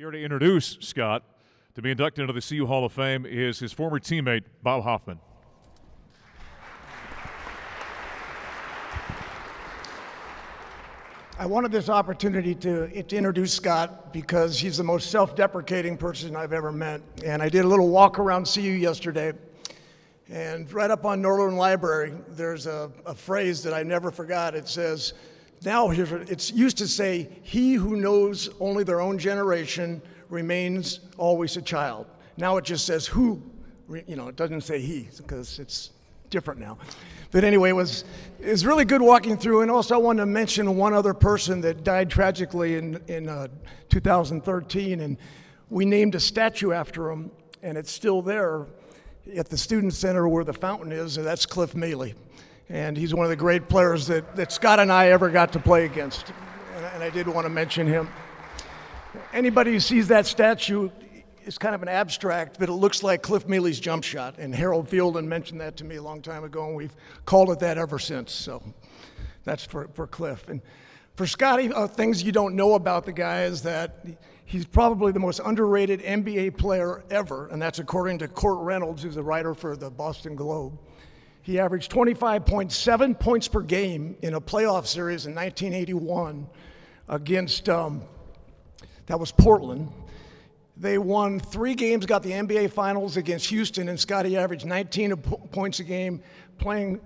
Here to introduce Scott to be inducted into the CU Hall of Fame is his former teammate, Bob Hoffman. I wanted this opportunity to, to introduce Scott because he's the most self deprecating person I've ever met. And I did a little walk around CU yesterday. And right up on Norlin Library, there's a, a phrase that I never forgot. It says, now it's used to say, he who knows only their own generation remains always a child. Now it just says who, you know, it doesn't say he because it's different now. But anyway, it was, it was really good walking through. And also, I wanted to mention one other person that died tragically in, in uh, 2013. And we named a statue after him, and it's still there at the Student Center where the fountain is, and that's Cliff Meely. And he's one of the great players that, that Scott and I ever got to play against. And, and I did want to mention him. Anybody who sees that statue, is kind of an abstract, but it looks like Cliff Meely's jump shot. And Harold Fielden mentioned that to me a long time ago, and we've called it that ever since. So that's for, for Cliff. And for Scotty, uh, things you don't know about the guy is that he's probably the most underrated NBA player ever, and that's according to Court Reynolds, who's a writer for the Boston Globe. He averaged 25.7 points per game in a playoff series in 1981 against, um, that was Portland. They won three games, got the NBA Finals against Houston, and Scotty averaged 19 points a game playing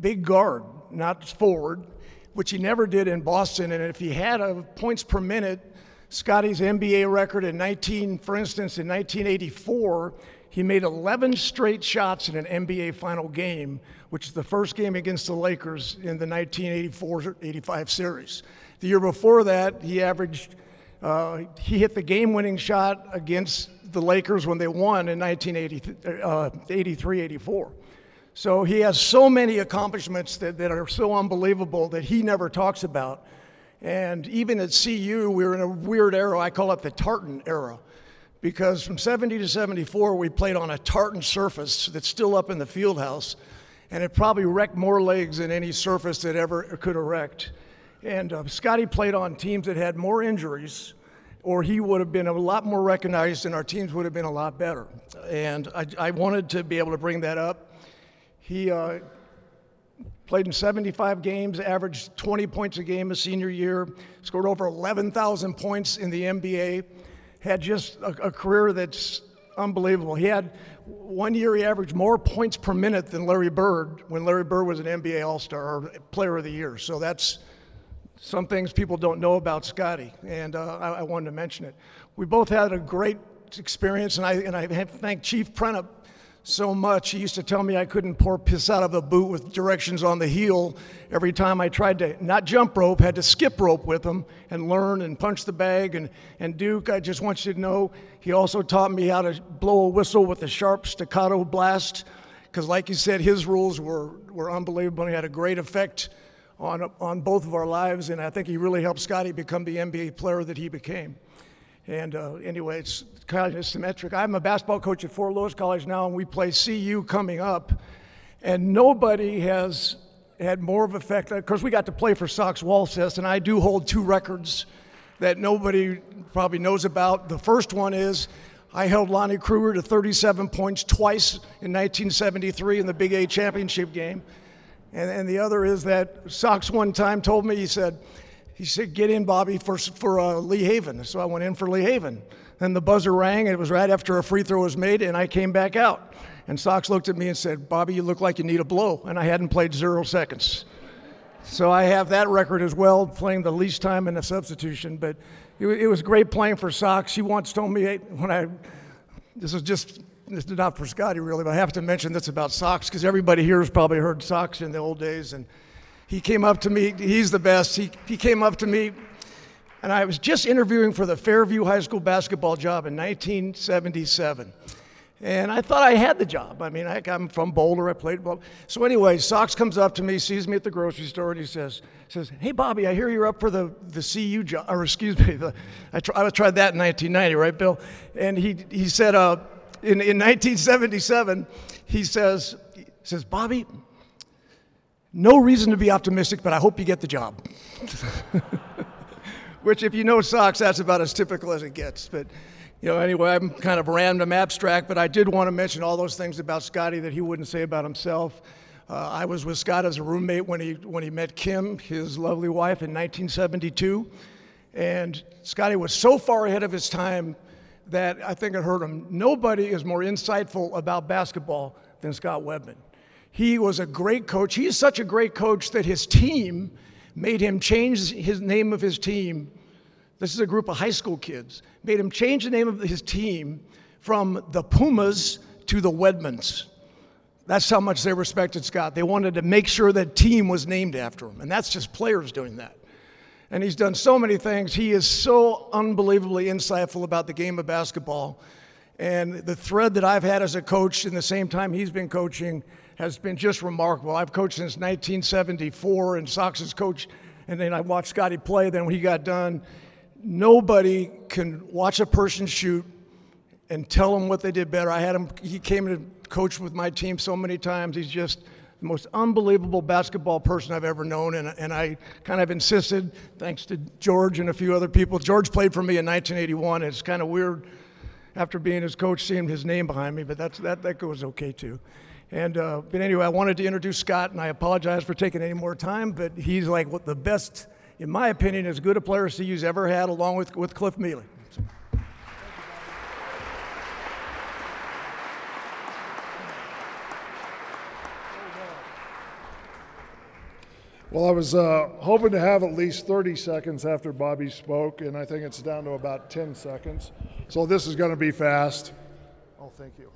big guard, not forward, which he never did in Boston. And if he had a points per minute, Scotty's NBA record in 19, for instance, in 1984, he made 11 straight shots in an NBA final game, which is the first game against the Lakers in the 1984 85 series. The year before that, he averaged, uh, he hit the game winning shot against the Lakers when they won in 1983 uh, 84. So he has so many accomplishments that, that are so unbelievable that he never talks about. And even at CU, we were in a weird era. I call it the Tartan era because from 70 to 74, we played on a tartan surface that's still up in the field house, and it probably wrecked more legs than any surface that ever could erect. And uh, Scotty played on teams that had more injuries, or he would have been a lot more recognized, and our teams would have been a lot better. And I, I wanted to be able to bring that up. He uh, played in 75 games, averaged 20 points a game his senior year, scored over 11,000 points in the NBA had just a, a career that's unbelievable. He had one year he averaged more points per minute than Larry Bird when Larry Bird was an NBA All Star or Player of the Year. So that's some things people don't know about Scotty, and uh, I, I, wanted to mention it. We both had a great experience, and I and I thank Chief Prennup so much. He used to tell me I couldn't pour piss out of a boot with directions on the heel every time I tried to not jump rope, had to skip rope with him and learn and punch the bag. And, and Duke, I just want you to know, he also taught me how to blow a whistle with a sharp staccato blast. Because, like you said, his rules were, were unbelievable. He had a great effect on, on both of our lives. And I think he really helped Scotty become the NBA player that he became. And uh, anyway, it's kind of symmetric. I'm a basketball coach at Fort Lewis College now, and we play CU coming up. And nobody has had more of effect. Of course, we got to play for Sox Walseth, and I do hold two records that nobody probably knows about. The first one is I held Lonnie Kruger to 37 points twice in 1973 in the Big Eight championship game. And, and the other is that Sox one time told me, he said, he said, Get in, Bobby, for, for uh, Lee Haven. So I went in for Lee Haven. Then the buzzer rang, and it was right after a free throw was made, and I came back out. And Sox looked at me and said, Bobby, you look like you need a blow. And I hadn't played zero seconds. So I have that record as well, playing the least time in a substitution. But it, it was great playing for Sox. He once told me when I, this is just, this is not for Scotty really, but I have to mention this about Sox because everybody here has probably heard Sox in the old days. And he came up to me, he's the best. He, he came up to me, and I was just interviewing for the Fairview High School basketball job in 1977. And I thought I had the job. I mean, I, am from Boulder. I played ball. So anyway, Sox comes up to me, sees me at the grocery store, and he says, says Hey, Bobby, I hear you're up for the, the CU job, or excuse me, the, I, tr- I tried that in 1990, right, Bill? And he, he said, uh, in, in 1977, he says, he says, Bobby, no reason to be optimistic, but I hope you get the job. which, if you know Sox, that's about as typical as it gets. But, you know, anyway, I'm kind of random abstract, but I did want to mention all those things about Scotty that he wouldn't say about himself. Uh, I was with Scott as a roommate when he, when he met Kim, his lovely wife, in 1972. And Scotty was so far ahead of his time that I think it hurt him. Nobody is more insightful about basketball than Scott Wedman. He was a great coach. He is such a great coach that his team made him change his name of his team. This is a group of high school kids. Made him change the name of his team from the Pumas to the Wedmans. That's how much they respected Scott. They wanted to make sure that team was named after him. And that's just players doing that. And he's done so many things. He is so unbelievably insightful about the game of basketball. And the thread that I've had as a coach in the same time he's been coaching has been just remarkable. I've coached since 1974, and Sox has coached, and then I watched Scotty play. Then when he got done, nobody can watch a person shoot and tell them what they did better. I had him, he came to coach with my team so many times. He's just the most unbelievable basketball person I've ever known. And, and I kind of insisted, thanks to George and a few other people. George played for me in 1981. It's kind of weird after being his coach, seeing his name behind me, but that's, that, that goes okay too. And uh, but anyway, I wanted to introduce Scott, and I apologize for taking any more time, but he's like what the best, in my opinion, as good a player as CU's ever had, along with, with Cliff Meely. Well, I was uh, hoping to have at least 30 seconds after Bobby spoke, and I think it's down to about 10 seconds. So this is going to be fast. Oh, thank you.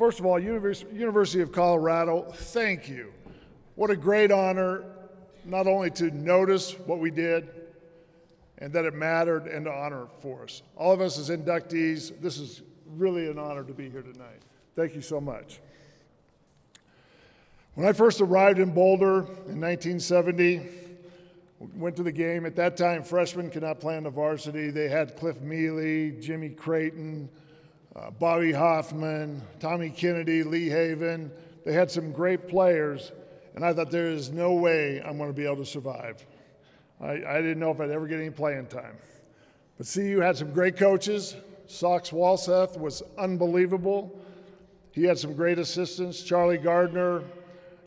First of all, University of Colorado, thank you. What a great honor, not only to notice what we did and that it mattered and to honor for us. All of us as inductees, this is really an honor to be here tonight. Thank you so much. When I first arrived in Boulder in 1970, went to the game. At that time, freshmen could not play on the varsity. They had Cliff Meely, Jimmy Creighton, uh, Bobby Hoffman, Tommy Kennedy, Lee Haven. They had some great players, and I thought there is no way I'm going to be able to survive. I, I didn't know if I'd ever get any playing time. But CU had some great coaches. Sox Walseth was unbelievable. He had some great assistants, Charlie Gardner,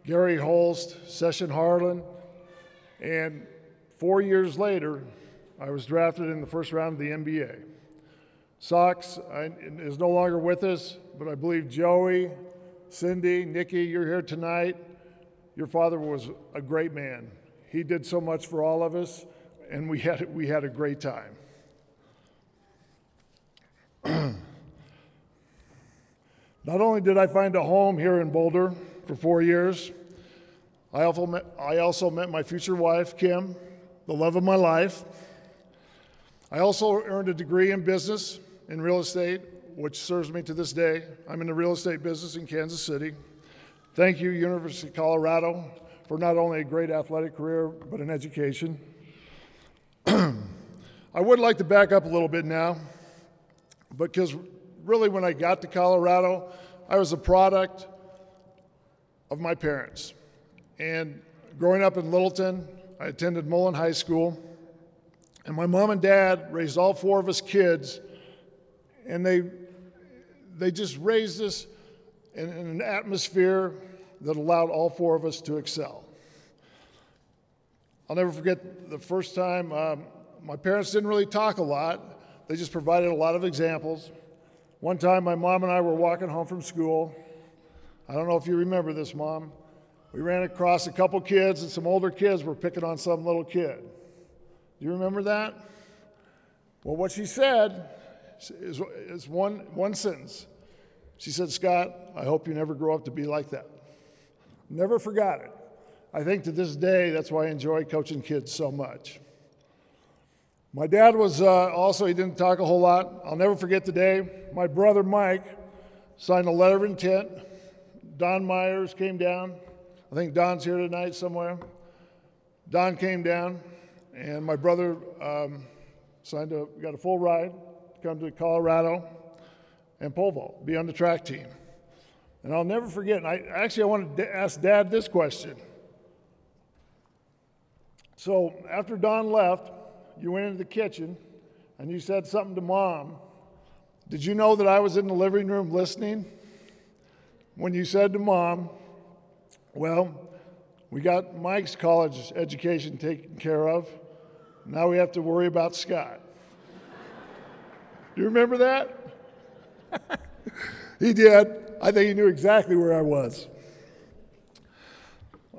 Gary Holst, Session Harlan, and four years later, I was drafted in the first round of the NBA. Sox is no longer with us, but I believe Joey, Cindy, Nikki, you're here tonight. Your father was a great man. He did so much for all of us, and we had, we had a great time. Not only did I find a home here in Boulder, for four years. I also, met, I also met my future wife, Kim, the love of my life. I also earned a degree in business in real estate, which serves me to this day. I'm in the real estate business in Kansas City. Thank you, University of Colorado, for not only a great athletic career, but an education. I would like to back up a little bit now, because really when I got to Colorado, I was a product of my parents. And growing up in Littleton, I attended Mullen High School. And my mom and dad raised all four of us kids, and they, they just raised us in, in an atmosphere that allowed all four of us to excel. I'll never forget the first time um, my parents didn't really talk a lot, they just provided a lot of examples. One time, my mom and I were walking home from school, I don't know if you remember this, Mom. We ran across a couple kids, and some older kids were picking on some little kid. Do you remember that? Well, what she said is, is one, one sentence. She said, Scott, I hope you never grow up to be like that. Never forgot it. I think to this day, that's why I enjoy coaching kids so much. My dad was uh, also, he didn't talk a whole lot. I'll never forget the day my brother Mike signed a letter of intent Don Myers came down. I think Don's here tonight somewhere. Don came down, and my brother um, signed a, got a full ride come to Colorado and pole vault, be on the track team. And I'll never forget, and I actually I wanted to ask Dad this question. So after Don left, you went into the kitchen and you said something to mom. Did you know that I was in the living room listening when you said to mom, Well, we got Mike's college education taken care of. Now we have to worry about Scott. Do you remember that? he did. I think he knew exactly where I was.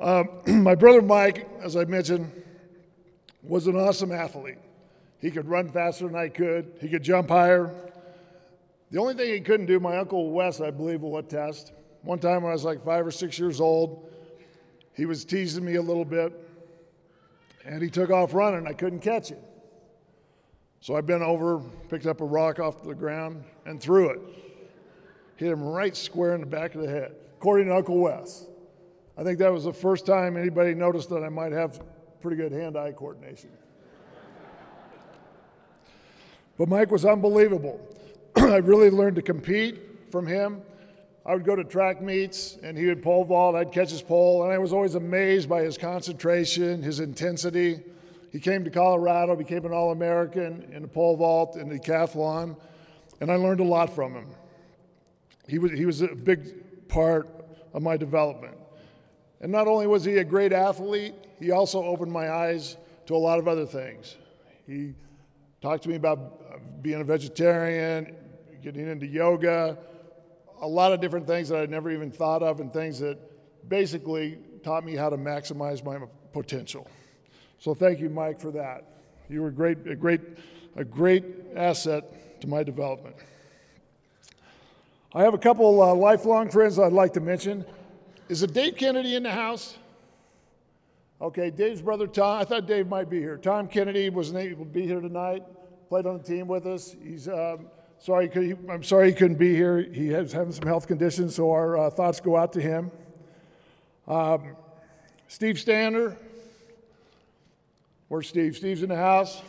Um, my brother Mike, as I mentioned, was an awesome athlete. He could run faster than I could, he could jump higher. The only thing he couldn't do, my uncle Wes, I believe, will attest. One time when I was like five or six years old, he was teasing me a little bit, and he took off running. I couldn't catch him. So I bent over, picked up a rock off the ground, and threw it. Hit him right square in the back of the head, according to Uncle Wes. I think that was the first time anybody noticed that I might have pretty good hand eye coordination. But Mike was unbelievable. I really learned to compete from him. I would go to track meets and he would pole vault, I'd catch his pole, and I was always amazed by his concentration, his intensity. He came to Colorado, became an All American in the pole vault and the decathlon, and I learned a lot from him. He was, he was a big part of my development. And not only was he a great athlete, he also opened my eyes to a lot of other things. He talked to me about being a vegetarian, getting into yoga, a lot of different things that I'd never even thought of, and things that basically taught me how to maximize my potential. So thank you, Mike, for that. You were a great, a great, a great asset to my development. I have a couple uh, lifelong friends I'd like to mention. Is it Dave Kennedy in the house? Okay, Dave's brother Tom. I thought Dave might be here. Tom Kennedy wasn't able to be here tonight. Played on the team with us. He's um, sorry. I'm sorry he couldn't be here. He has having some health conditions, so our uh, thoughts go out to him. Um, Steve Stander. Where's Steve? Steve's in the house.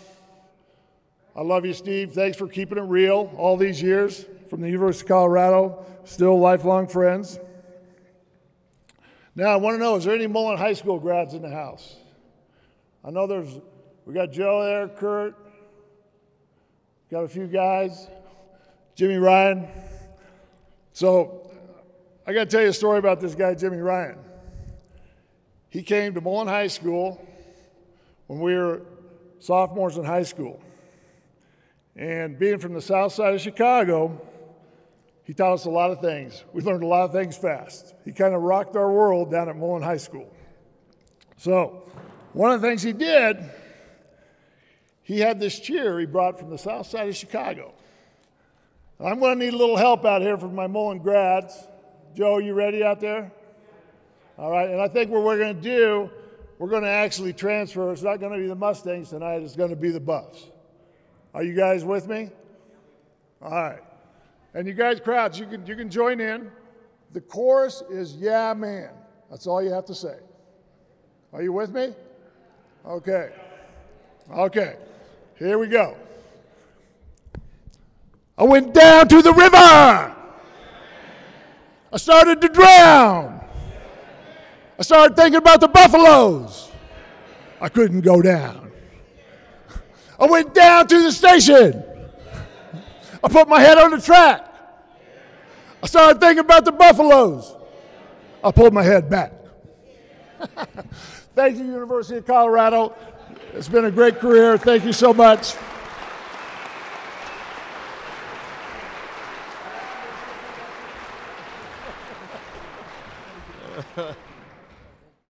I love you, Steve. Thanks for keeping it real all these years from the University of Colorado. Still lifelong friends. Now, I want to know is there any Mullen High School grads in the house? I know there's, we got Joe there, Kurt, got a few guys, Jimmy Ryan. So, I got to tell you a story about this guy, Jimmy Ryan. He came to Mullen High School when we were sophomores in high school. And being from the south side of Chicago, he taught us a lot of things. We learned a lot of things fast. He kind of rocked our world down at Mullen High School. So, one of the things he did, he had this cheer he brought from the south side of Chicago. I'm going to need a little help out here from my Mullen grads. Joe, you ready out there? All right, and I think what we're going to do, we're going to actually transfer. It's not going to be the Mustangs tonight, it's going to be the Buffs. Are you guys with me? All right. And you guys, crowds, you can, you can join in. The chorus is Yeah, man. That's all you have to say. Are you with me? Okay. Okay. Here we go. I went down to the river. I started to drown. I started thinking about the buffaloes. I couldn't go down. I went down to the station. I put my head on the track. I started thinking about the buffaloes. I pulled my head back. Thank you, University of Colorado. It's been a great career. Thank you so much.